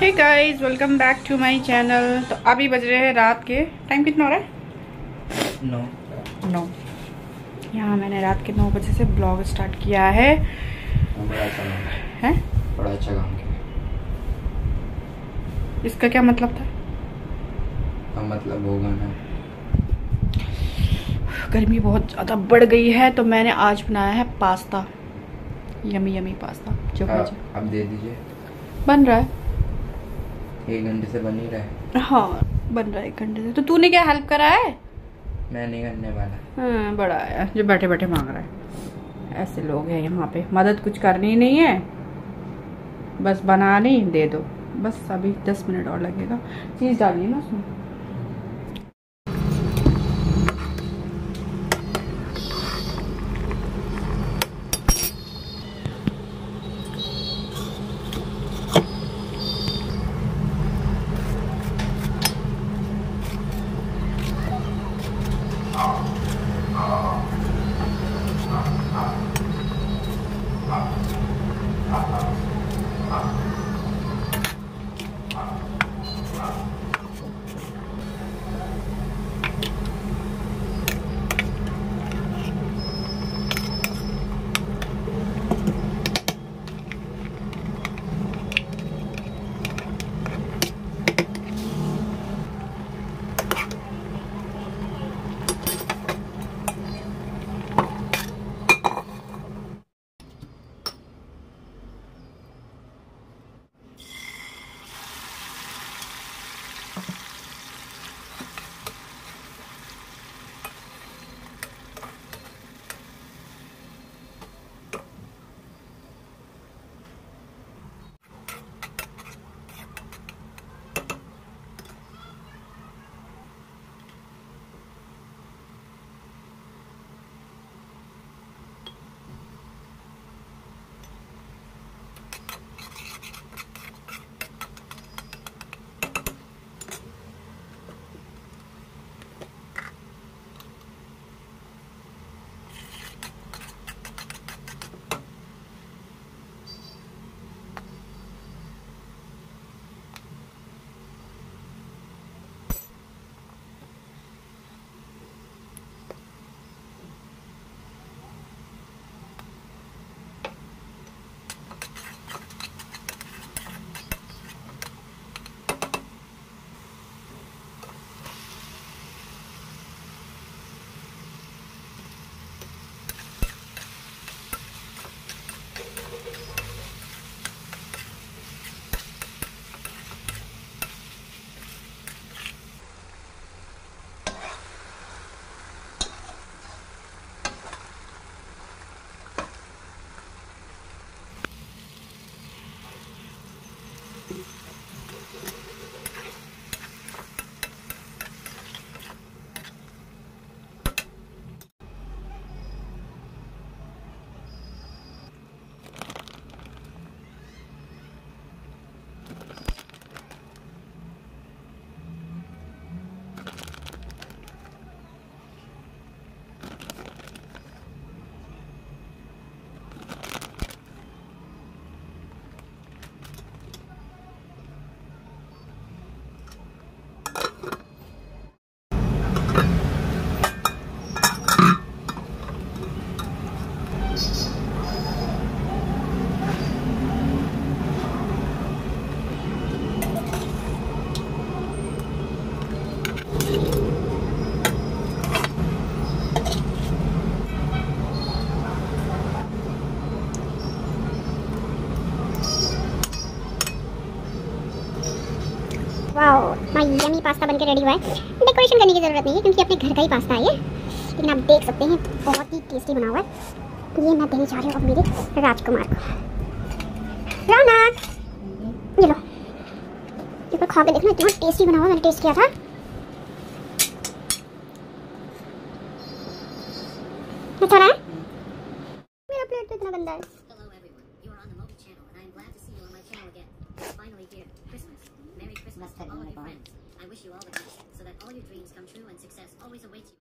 Hey guys welcome back to my channel तो अभी बज रहे हैं रात के। टाइम कितना हो रहा है? नो। नौ। यहाँ मैंने रात के नौ बजे से ब्लॉग स्टार्ट किया है। बड़ा अच्छा काम हैं? बड़ा अच्छा काम किया। इसका क्या मतलब था? अब मतलब होगा ना गर्मी बहुत ज़्यादा बढ़ गई है तो मैंने आज बनाया है पास्ता। यमी यमी पास्ता जो हाँ, मुझे। अब दे दीजिए। बन रहा है। एक घंटे से बन ही रहा है। हाँ बन रहा है एक घंटे से। तो तूने क्या हेल्प करा है? मैं नहीं करने वाला। हाँ बड़ा आया जो बैठे बैठे मांग रहा है। ऐसे लोग हैं यहाँ पे। मदद कुछ करनी नहीं है। बस बना नहीं दे दो। बस अभी दस मिनट और लगेगा। चीज़ डालिए ना उसमें। 啊。वाओ माय यमी पास्ता बनके रेडी हुआ है. डेकोरेशन करने की ज़रूरत नहीं है, क्योंकि अपने घर का ही पास्ता है ये. लेकिन आप देख सकते हैं, बहुत ही टेस्टी बना हुआ है. ये मैं देने जा रही हूँ मेरे राजकुमार को. रौनक ये लो. एक खा के देखना, इतना टेस्टी बना हुआ मैंने टेस्ट किया था. अच्छा रहा है? मेरा प्लेट तो इतना गंदा है. must have all of friends. I wish you all the best, so that all your dreams come true and success always awaits you.